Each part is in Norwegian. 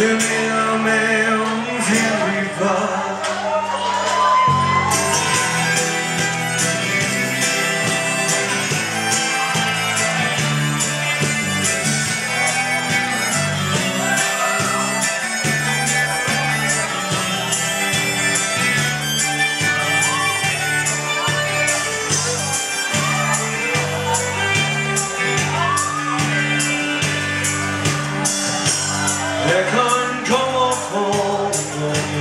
Do me a man.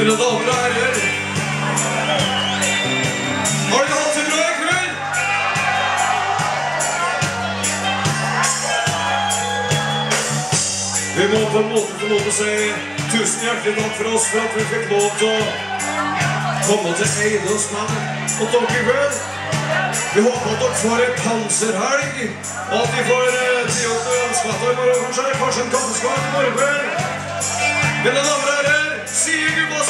Mine damer og herrer. Har dere hatt det bra i kveld? Vi må på en måte få lov til å si tusen hjertelig takk for oss for at vi fikk lov til å komme til Eide og spille hos dere i kveld. Vi håper at dere får en panserhelg, og at vi får tid til å dere i morgen kanskje, kanskje en kaffeskål i morgen. Mine damer og herrer, sier gubba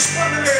just wondering.